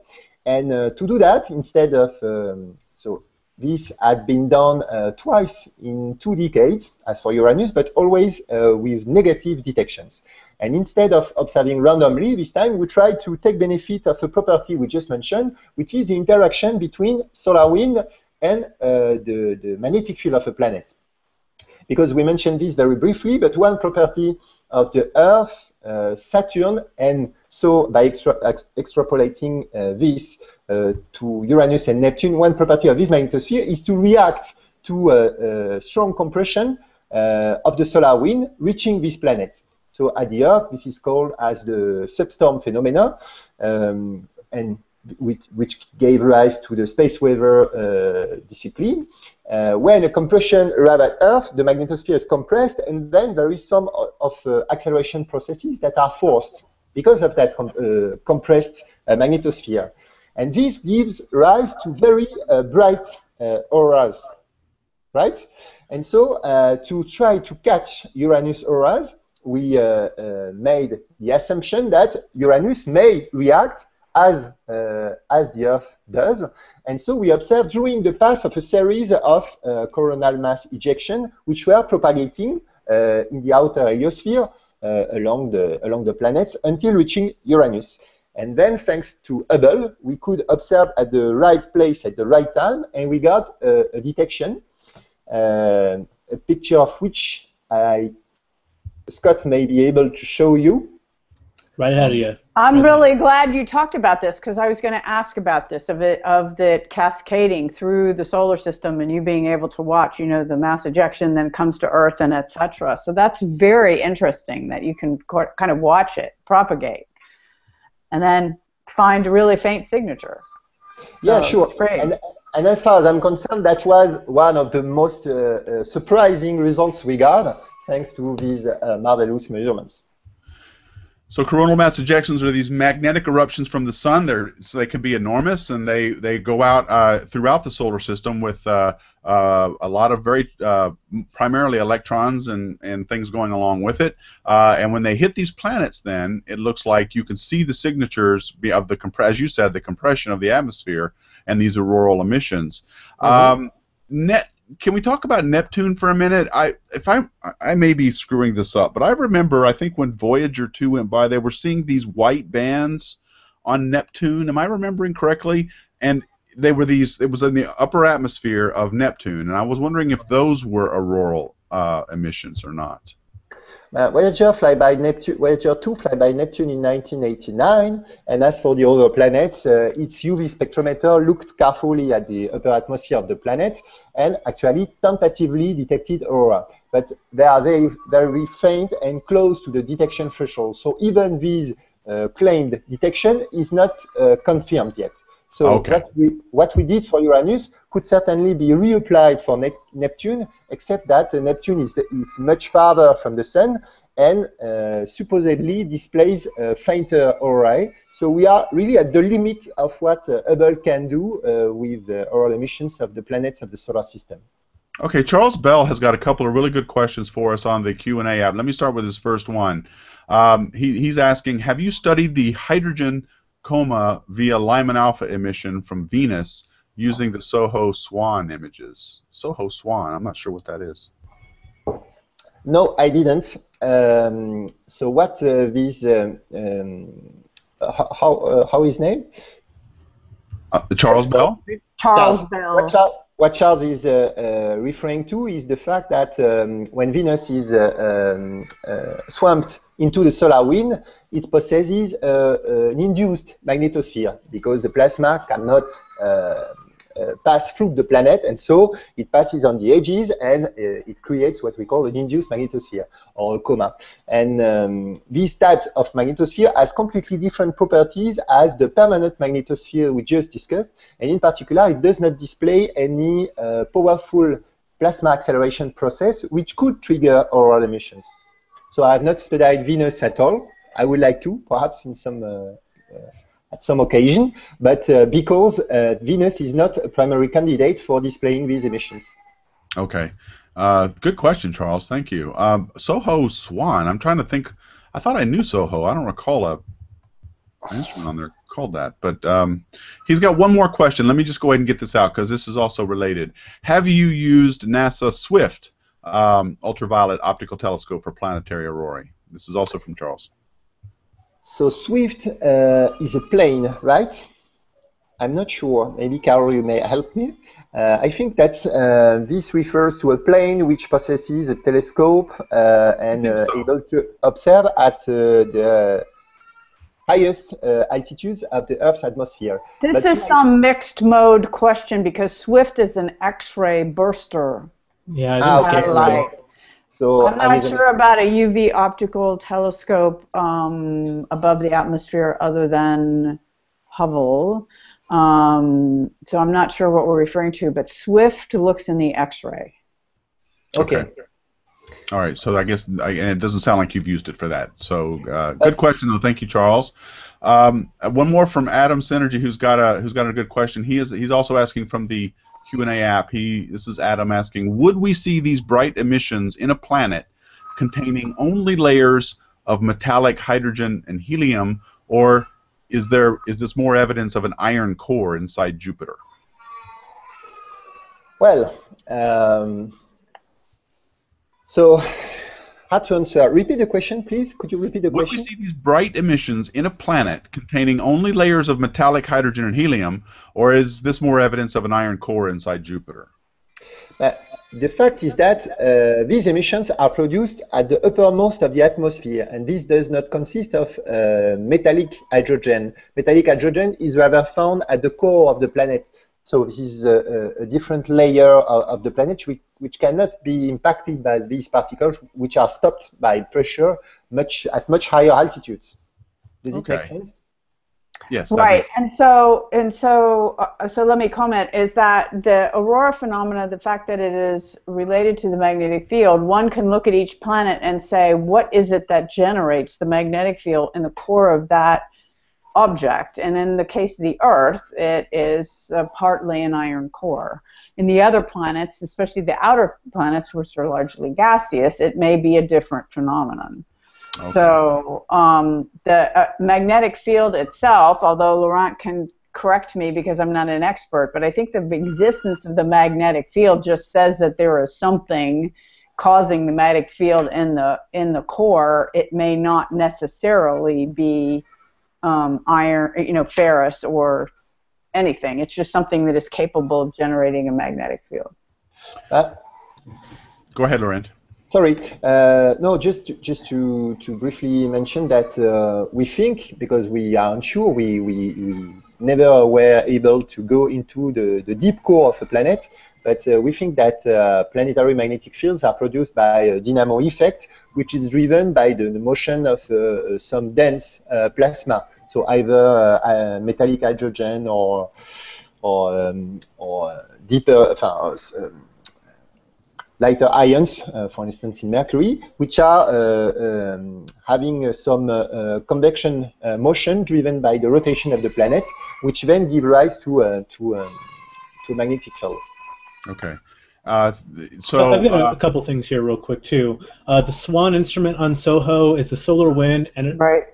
and to do that instead of um, so this had been done uh, twice in two decades, as for Uranus, but always uh, with negative detections. And instead of observing randomly, this time we try to take benefit of a property we just mentioned, which is the interaction between solar wind and uh, the, the magnetic field of a planet. Because we mentioned this very briefly, but one property of the Earth, uh, Saturn, and so by extra extrapolating uh, this uh, to Uranus and Neptune, one property of this magnetosphere is to react to a, strong compression uh, of the solar wind reaching this planet. So at the Earth, this is called as the substorm phenomena, um, and which, which, gave rise to the space weather uh, discipline. Uh, when a compression arrives at Earth, the magnetosphere is compressed, and then there is some of, uh, acceleration processes that are forced because of that com compressed magnetosphere. And this gives rise to very uh, bright uh, auroras, right? And so uh, to try to catch Uranus auroras, we uh, uh, made the assumption that Uranus may react as, uh, as the Earth does. And so we observed during the path of a series of coronal mass ejection, which were propagating in the outer heliosphere along, the, along the planets until reaching Uranus. And then, thanks to Hubble, we could observe at the right place at the right time, and we got a, a detection, uh, a picture of which I, Scott may be able to show you. Right ahead of you. I'm right really glad you talked about this because I was going to ask about this of it of the cascading through the solar system and you being able to watch, you know, the mass ejection then comes to Earth and etc. So that's very interesting that you can kind of watch it propagate and then find a really faint signature. Yeah, so sure. Great. And, and, as far as I'm concerned, that was one of the most uh, uh, surprising results we got thanks to these uh, marvelous measurements. So coronal mass ejections are these magnetic eruptions from the sun. They're so they can be enormous, and they they go out uh, throughout the solar system with uh, uh, a lot of very uh, primarily electrons and and things going along with it. Uh, and when they hit these planets, then it looks like you can see the signatures of the as you said the compression of the atmosphere and these auroral emissions. Mm-hmm. Um, net can we talk about Neptune for a minute? I if I I may be screwing this up, but I remember I think when Voyager 2 went by, they were seeing these white bands on Neptune. Am I remembering correctly? And they were these. It was in the upper atmosphere of Neptune, and I was wondering if those were auroral uh, emissions or not. Uh, Voyager Neptune, Voyager 2 fly by Neptune in 1989, and as for the other planets, uh, its UV spectrometer looked carefully at the upper atmosphere of the planet and actually tentatively detected aurora. But they are very, very faint and close to the detection threshold. So even this uh, claimed detection is not uh, confirmed yet. So okay. what, we, what we did for Uranus could certainly be reapplied for ne Neptune, except that uh, Neptune is, is much farther from the Sun and uh, supposedly displays a fainter aurorae. So we are really at the limit of what uh, Hubble can do uh, with auroral emissions of the planets of the solar system. Okay, Charles Bell has got a couple of really good questions for us on the Q&A app. Let me start with his first one. Um, he, he's asking, have you studied the hydrogen coma via Lyman alpha emission from Venus using the SOHO SWAN images? SOHO SWAN, I'm not sure what that is. No, I didn't. Um, so what uh, this, uh, um, how, uh, how his name? Uh, Charles Bell? Charles Bell. What, Charles, what Charles is uh, uh, referring to is the fact that um, when Venus is uh, um, swamped into the solar wind, it possesses an induced magnetosphere because the plasma cannot uh, pass through the planet, and so it passes on the edges, and uh, it creates what we call an induced magnetosphere or a coma. And um, this type of magnetosphere has completely different properties as the permanent magnetosphere we just discussed, and in particular, it does not display any uh, powerful plasma acceleration process which could trigger auroral emissions. So I have not studied Venus at all. I would like to, perhaps in some uh, uh, at some occasion, but uh, because uh, Venus is not a primary candidate for displaying these emissions. Okay. Uh, good question, Charles. Thank you. Um, Soho Swan. I'm trying to think. I thought I knew Soho. I don't recall a instrument on there called that. But um, he's got one more question. Let me just go ahead and get this out because this is also related. Have you used NASA Swift um, ultraviolet optical telescope for planetary aurorae? This is also from Charles. So Swift uh, is a plane, right? I'm not sure. Maybe Carol, you may help me. Uh, I think that uh, this refers to a plane which possesses a telescope uh, and uh, so. able to observe at uh, the highest altitudes of the Earth's atmosphere. This but is some mixed mode question because Swift is an X-ray burster. Yeah, I ah, okay. So I'm not sure about a UV optical telescope um, above the atmosphere other than Hubble. Um, so I'm not sure what we're referring to, but Swift looks in the X-ray. Okay. okay. All right. So I guess and it doesn't sound like you've used it for that. So uh, good question though. Thank you, Charles. Um, one more from Adam Synergy, who's got a who's got a good question. He is he's also asking from the Q&A app. He this is Adam asking, would we see these bright emissions in a planet containing only layers of metallic hydrogen and helium, or is there is this more evidence of an iron core inside Jupiter? Well, um, so how to answer. Repeat the question, please. Could you repeat the question? Would we see these bright emissions in a planet containing only layers of metallic hydrogen and helium, or is this more evidence of an iron core inside Jupiter? Uh, the fact is that uh, these emissions are produced at the uppermost of the atmosphere, and this does not consist of uh, metallic hydrogen. Metallic hydrogen is rather found at the core of the planet. So this is a, a different layer of, of, the planet which, which cannot be impacted by these particles, which are stopped by pressure much at much higher altitudes. Does okay. it make sense? Yes. Right, and so and so uh, so let me comment is that the aurora phenomena, the fact that it is related to the magnetic field, one can look at each planet and say what is it that generates the magnetic field in the core of that object. And in the case of the Earth, it is uh, partly an iron core. In the other planets, especially the outer planets, which are largely gaseous, it may be a different phenomenon. Okay. So um, the uh, magnetic field itself, although Laurent can correct me because I'm not an expert, but I think the existence of the magnetic field just says that there is something causing the magnetic field in the in the core. It may not necessarily be um, iron, you know, ferrous or anything. It's just something that is capable of generating a magnetic field. Uh, Go ahead, Laurent. Sorry, uh, no, just to, just to, to briefly mention that uh, we think because we are unsure, we, we, we never were able to go into the, the deep core of a planet, but uh, we think that uh, planetary magnetic fields are produced by a dynamo effect, which is driven by the, motion of uh, some dense uh, plasma. So either uh, metallic hydrogen or or, um, or deeper, uh, lighter ions, for instance in mercury, which are um, having some convection motion driven by the rotation of the planet, which then give rise to to um, to magnetic field. Okay. Uh, so I've got uh, a couple things here, real quick too. Uh, the Swan instrument on SOHO is the Solar Wind and Right.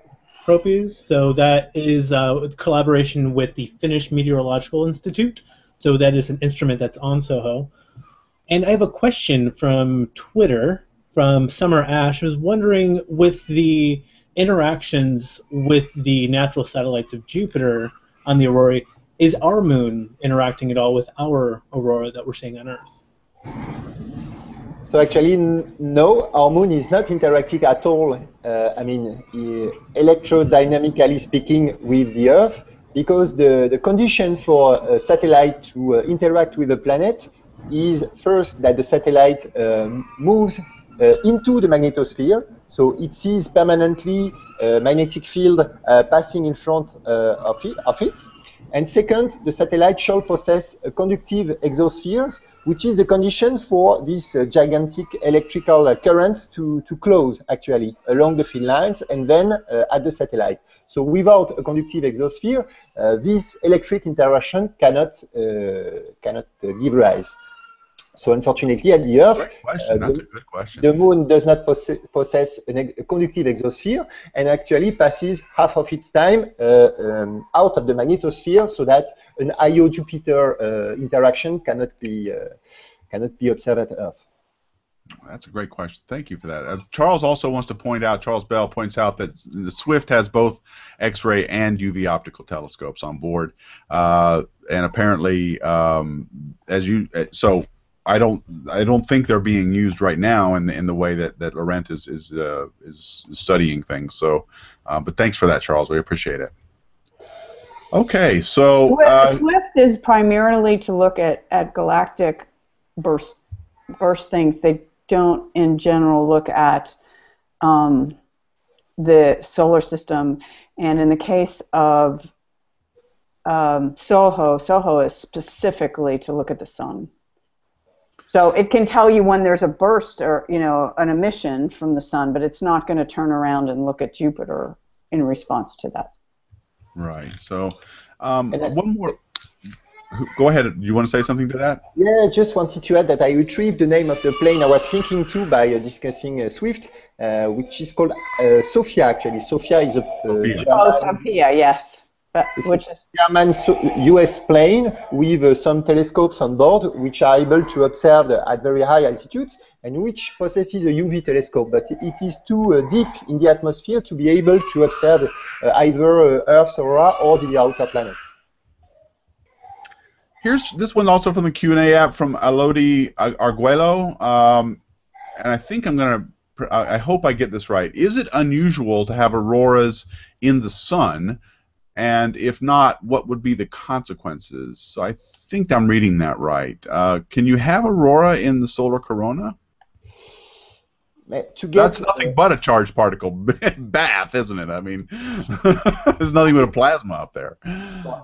Tropies. So that is uh, a collaboration with the Finnish Meteorological Institute. So that is an instrument that's on SOHO. And I have a question from Twitter from Summer Ash. I was wondering with the interactions with the natural satellites of Jupiter on the aurora, is our moon interacting at all with our aurora that we're seeing on Earth? So actually, no, our moon is not interacting at all. Uh, I mean, electrodynamically speaking, with the Earth, because the, the condition for a satellite to uh, interact with the planet is first that the satellite um, moves uh, into the magnetosphere, so it sees permanently a magnetic field uh, passing in front uh, of, it, of it. And second, the satellite shall possess a conductive exosphere, which is the condition for these uh, gigantic electrical uh, currents to, to close, actually, along the field lines and then uh, at the satellite. So without a conductive exosphere, uh, this electric interaction cannot, uh, cannot uh, give rise. So unfortunately, at the Earth, uh, That's a good question. the moon does not posse- possess an a conductive exosphere and actually passes half of its time uh, um, out of the magnetosphere so that an Io Jupiter uh, interaction cannot be, uh, cannot be observed at Earth. That's a great question. Thank you for that. Uh, Charles also wants to point out, Charles Bell points out that the Swift has both X-ray and UV optical telescopes on board, uh, and apparently, um, as you so. I don't. I don't think they're being used right now in the in the way that that Laurent is is uh, is studying things. So, uh, but thanks for that, Charles. We appreciate it. Okay, so Swift, uh, Swift is primarily to look at, at galactic burst burst things. They don't, in general, look at um, the solar system. And in the case of um, SOHO, SOHO is specifically to look at the sun. So it can tell you when there's a burst or you know an emission from the sun, but it's not going to turn around and look at Jupiter in response to that. right. So um, then- one more. Go ahead. Do you want to say something to that? Yeah, I just wanted to add that I retrieved the name of the plane I was thinking to by uh, discussing uh, Swift, uh, which is called uh, SOFIA. Actually, SOFIA is a uh, SOFIA. Oh, SOFIA, yes, but, It's- which is German U.S. plane with uh, some telescopes on board, which are able to observe the- at very high altitudes, and which possesses a UV telescope, but it is too uh, deep in the atmosphere to be able to observe uh, either uh, Earth's aurora or the outer planets. Here's this one also from the Q and A app from Elodie Arguello, um, and I think I'm gonna. pr- I I hope I get this right. Is it unusual to have auroras in the sun? And if not, what would be the consequences? So I think I'm reading that right. Uh, can you have aurora in the solar corona? To get, That's nothing but a charged particle bath, isn't it? I mean, there's nothing but a plasma up there.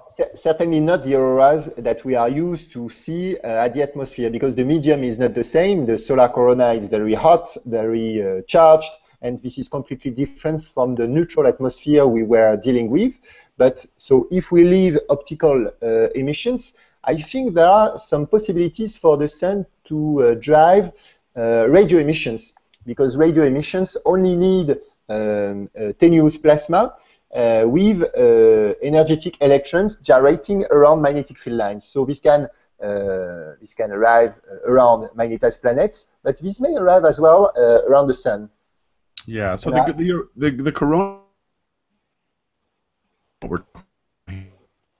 C- certainly not the auroras that we are used to see uh, at the atmosphere because the medium is not the same. The solar corona is very hot, very uh, charged, and this is completely different from the neutral atmosphere we were dealing with. But so if we leave optical uh, emissions, I think there are some possibilities for the sun to uh, drive uh, radio emissions because radio emissions only need um, uh, tenuous plasma uh, with uh, energetic electrons gyrating around magnetic field lines. So this can this can arrive around magnetized planets, but this may arrive as well around the sun. Yeah. So Yeah. the the the, the corona. We're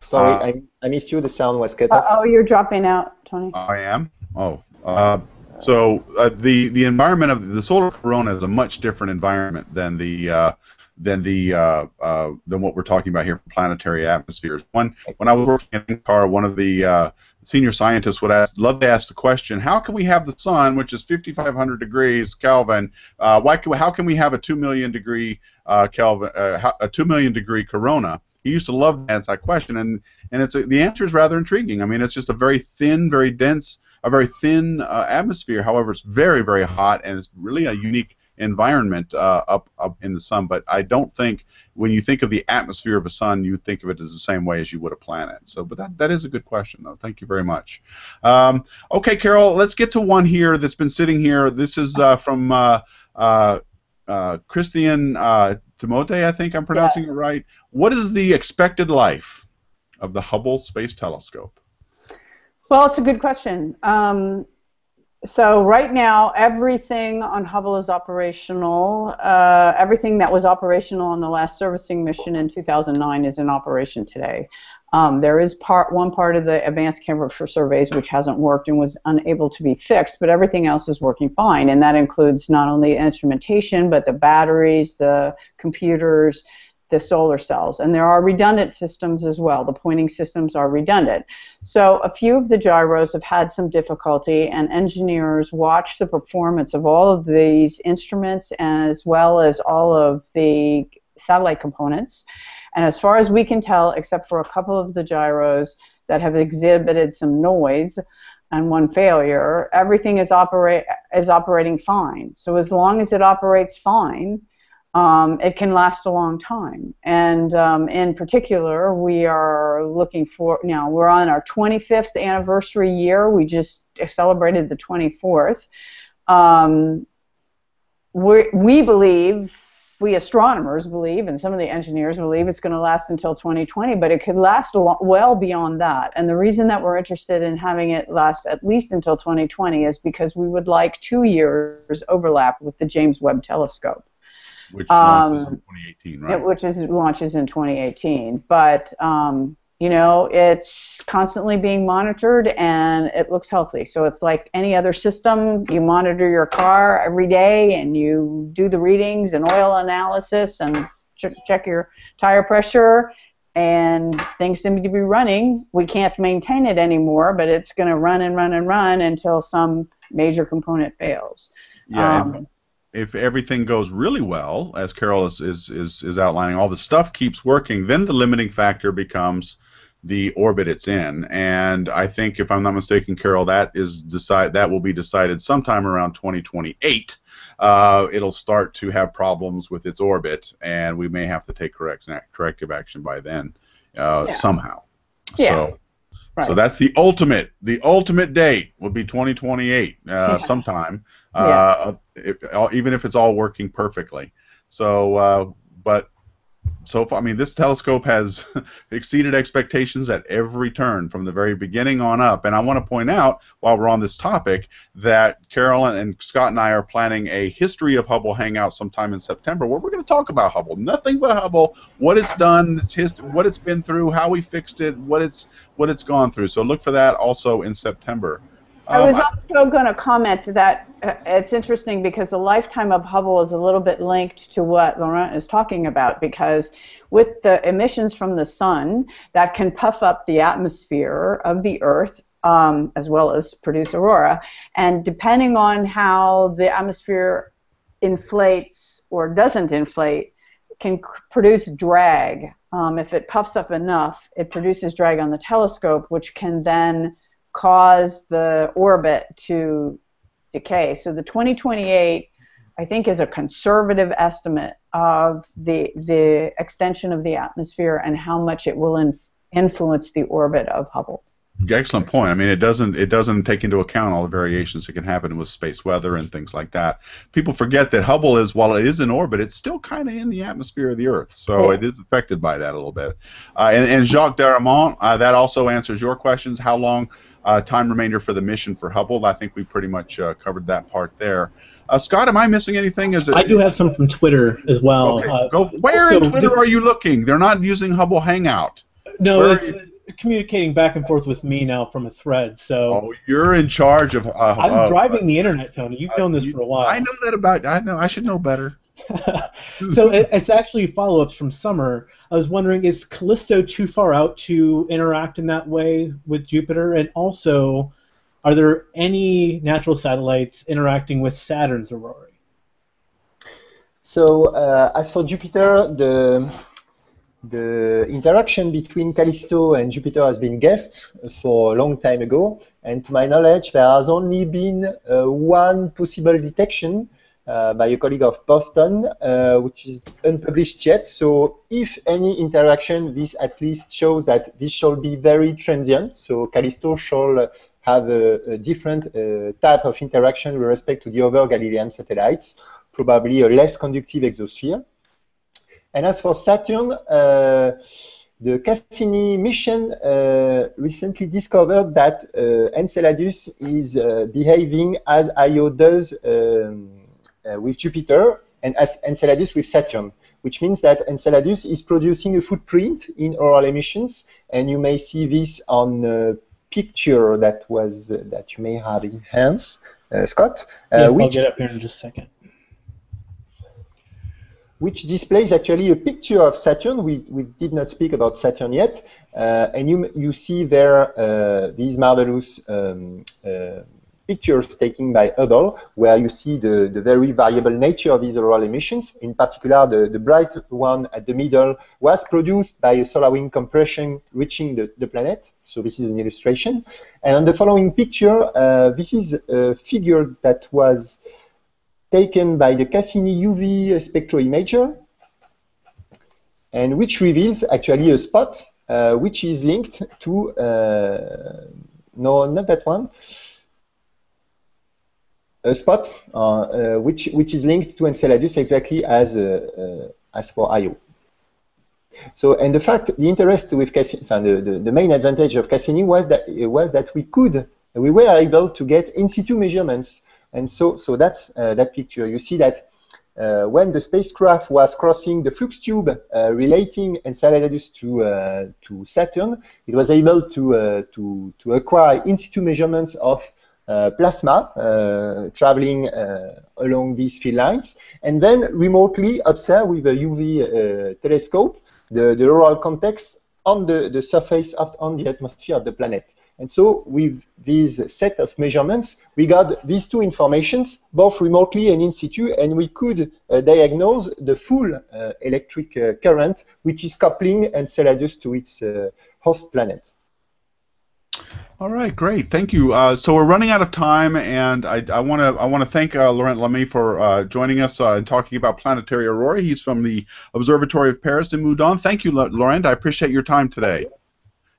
Sorry, Uh, I, I missed you. The sound was cut Uh off. oh, you're dropping out, Tony. I am. Oh. Uh, so uh, the the environment of the solar corona is a much different environment than the uh, than the uh, uh, than what we're talking about here for planetary atmospheres. One when I was working in NCAR, one of the uh, senior scientists would ask, love to ask the question, how can we have the sun, which is 5,500 degrees Kelvin, uh, why can, how can we have a two million degree uh, Kelvin, uh, a two million degree corona? He used to love to ask that question, and and it's the answer is rather intriguing. I mean, it's just a very thin, very dense, a very thin atmosphere. However, it's very, very hot, and it's really a unique environment uh, up up in the sun. But I don't think when you think of the atmosphere of a sun, you think of it as the same way as you would a planet. So, but that that is a good question though. Thank you very much. Um, okay, Carol, let's get to one here that's been sitting here. This is uh, from. Uh, uh, uh, Christian Timote, I think I'm pronouncing yeah. it right. What is the expected life of the Hubble Space Telescope? Well, it's a good question. Um, so right now, everything on Hubble is operational. Uh, everything that was operational on the last servicing mission in 2009 is in operation today. Um, there is part one part of the Advanced Camera for Surveys which hasn't worked and was unable to be fixed, but everything else is working fine, and that includes not only instrumentation but the batteries, the computers, the solar cells, and there are redundant systems as well. The pointing systems are redundant. So a few of the gyros have had some difficulty, and engineers watch the performance of all of these instruments as well as all of the satellite components and as far as we can tell, except for a couple of the gyros that have exhibited some noise and one failure, everything is operate is operating fine. So as long as it operates fine, um, it can last a long time. And um, in particular, we are looking for now. We're on our 25th anniversary year. We just celebrated the 24th. Um, we we believe we astronomers believe, and some of the engineers believe, it's going to last until 2020, but it could last lot, well beyond that. And the reason that we're interested in having it last at least until 2020 is because we would like two years overlap with the James Webb Telescope. Which launches um, in 2018, right? Which is launches in 2018, but um, you know, it's constantly being monitored and it looks healthy. So it's like any other system. You monitor your car every day and you do the readings and oil analysis and ch- check your tire pressure and things seem to be running. We can't maintain it anymore, but it's going to run and run and run until some major component fails. Yeah. Um, if everything goes really well, as Carol is, is, is, is outlining, all the stuff keeps working, then the limiting factor becomes – the orbit it's in. And I think, if I'm not mistaken, Carol, that is decide that will be decided sometime around 2028. Uh, it'll start to have problems with its orbit, and we may have to take correct, corrective action by then uh, yeah. somehow. Yeah. So, right. so that's the ultimate. The ultimate date will be 2028 uh, yeah. sometime, uh, yeah. if, even if it's all working perfectly. So, uh, but so far, I mean, this telescope has exceeded expectations at every turn from the very beginning on up. And I want to point out, while we're on this topic, that Carolyn and Scott and I are planning a history of Hubble hangout sometime in September, where we're going to talk about Hubble, nothing but Hubble, what it's done, its what it's been through, how we fixed it, what it's what it's gone through. So look for that also in September. I was um, also going to comment that uh, it's interesting because the lifetime of Hubble is a little bit linked to what Laurent is talking about because with the emissions from the sun that can puff up the atmosphere of the Earth um, as well as produce aurora, and depending on how the atmosphere inflates or doesn't inflate, can produce drag. Um, if it puffs up enough, it produces drag on the telescope, which can then cause the orbit to decay. So the 2028, I think, is a conservative estimate of the the extension of the atmosphere and how much it will in, influence the orbit of Hubble. Excellent point. I mean, it doesn't it doesn't take into account all the variations that can happen with space weather and things like that. People forget that Hubble is, while it is in orbit, it's still kind of in the atmosphere of the Earth, so yeah. it is affected by that a little bit. Uh, and, and, Jacques Darremont, uh, that also answers your questions. How long uh, time remainder for the mission for Hubble. I think we pretty much uh, covered that part there. Uh, Scott, am I missing anything? Is it, I do have some from Twitter as well. Okay, uh, go. Where so in Twitter are you looking? They're not using Hubble Hangout. No, it's communicating back and forth with me now from a thread. So. Oh, you're in charge of. Uh, I'm driving the internet, Tony. You've known this you, for a while. I know that about. I know. I should know better. so it, it's actually follow-ups from Summer. I was wondering, is Callisto too far out to interact in that way with Jupiter? And also, are there any natural satellites interacting with Saturn's aurorae? So uh, as for Jupiter, the the interaction between Callisto and Jupiter has been guessed for a long time ago, and to my knowledge, there has only been uh, one possible detection by a colleague of Boston, uh, which is unpublished yet. So if any interaction, this at least shows that this shall be very transient. So Callisto shall have a, a different uh, type of interaction with respect to the other Galilean satellites, probably a less conductive exosphere. And as for Saturn, uh, the Cassini mission uh, recently discovered that uh, Enceladus is uh, behaving as Io does um, uh, with Jupiter and as Enceladus with Saturn, which means that Enceladus is producing a footprint in auroral emissions, and you may see this on a picture that was uh, that you may have in hands, uh, Scott. yeah, I'll get up here in just a second. which displays actually a picture of Saturn. We, we did not speak about Saturn yet. Uh, and you, you see there uh, these marvelous um, uh, pictures taken by Hubble, where you see the, the very variable nature of these auroral emissions. In particular, the, the bright one at the middle was produced by a solar wind compression reaching the, the planet. So this is an illustration. And on the following picture, uh, this is a figure that was taken by the Cassini UV spectroimager, and which reveals actually a spot uh, which is linked to, uh, no, not that one, spot uh, uh, which, which is linked to Enceladus exactly as, uh, as for Io. So, and the fact, the interest with Cassini, the, the, the main advantage of Cassini was that, was that we could, we were able to get in situ measurements and so, so that's uh, that picture. You see that uh, when the spacecraft was crossing the flux tube uh, relating Enceladus to to Saturn, it was able to to to acquire in situ measurements of plasma traveling along these field lines, and then remotely observe with a UV telescope the, the auroral context on the, the surface of on the atmosphere of the planet. And so with this set of measurements, we got these two informations, both remotely and in situ, and we could uh, diagnose the full uh, electric uh, current, which is coupling Enceladus to its uh, host planet. All right, great. Thank you. Uh, so we're running out of time, and I want to I want to thank uh, Laurent Lamy for uh, joining us uh, and talking about planetary aurora. He's from the Observatory of Paris in Meudon. Thank you, Laurent. I appreciate your time today.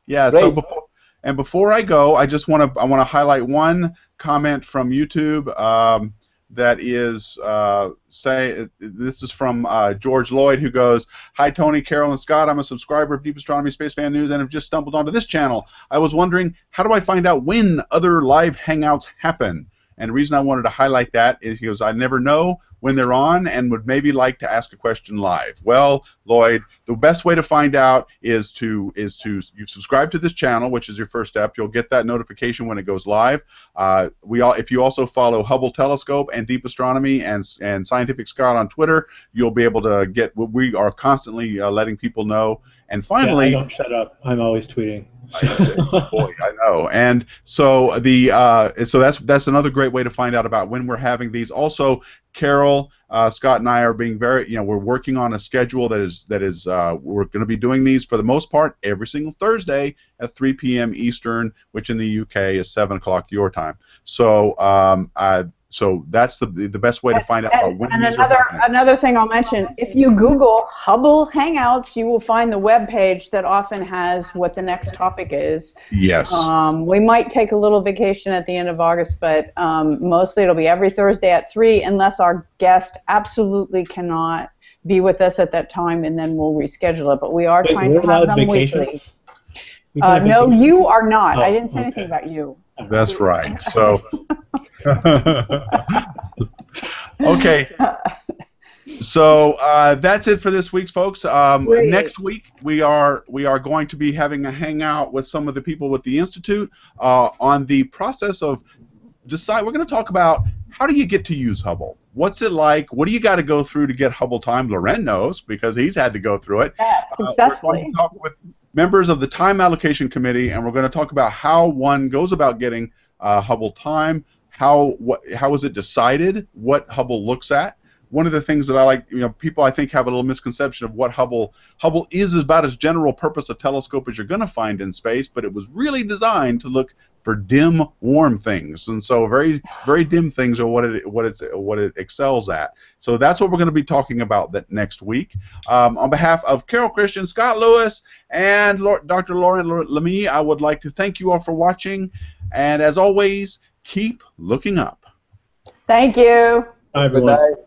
Yeah. Great. So before and before I go, I just want to I want to highlight one comment from YouTube um, that is uh, say this is from uh, George Lloyd who goes, "Hi Tony, Carol, and Scott. I'm a subscriber of Deep Astronomy Space Fan News and have just stumbled onto this channel. I was wondering how do I find out when other live hangouts happen." And the reason I wanted to highlight that is he goes, I never know when they're on and would maybe like to ask a question live. Well, Lloyd, the best way to find out is to is to you subscribe to this channel, which is your first step. You'll get that notification when it goes live. Uh, we all, if you also follow Hubble Telescope and Deep Astronomy and and Scientific Scott on Twitter, you'll be able to get what we are constantly uh, letting people know. And finally, yeah, I don't shut up. I'm always tweeting. Boy, I know. And so the uh, so that's that's another great way to find out about when we're having these. Also, Carol, uh, Scott, and I are being very you know we're working on a schedule that is that is uh, we're going to be doing these for the most part every single Thursday at 3 p.m. Eastern, which in the UK is 7 o'clock your time. So um, I so that's the the best way to find out and, when and these another are another thing I'll mention: if you Google Hubble Hangouts, you will find the web page that often has what the next topic is. Yes. Um, we might take a little vacation at the end of August, but um, mostly it'll be every Thursday at three, unless our guest absolutely cannot be with us at that time, and then we'll reschedule it. But we are Wait, trying to have them vacation? weekly. Uh, no, you are not. I Oh, didn't say okay. anything about you. That's right. So, okay. So uh, that's it for this week's folks. Um, next week we are we are going to be having a hangout with some of the people with the institute uh, on the process of decide. We're going to talk about how do you get to use Hubble. What's it like? What do you got to go through to get Hubble time? Laurent knows because he's had to go through it. Yes, Uh, successfully. to talk with members of the time allocation committee, and we're going to talk about how one goes about getting uh, Hubble time. How what how is it decided? What Hubble looks at. one of the things that I like, you know, people I think have a little misconception of what Hubble Hubble is about as general purpose a telescope as you're going to find in space, but it was really designed to look for dim, warm things, and so very, very dim things are what it what it's what it excels at. So that's what we're going to be talking about that next week. Um, on behalf of Carol Christian, Scott Lewis, and Dr. Laurent Lamy, I would like to thank you all for watching, and as always, keep looking up. Thank you. Bye, everyone. Goodbye.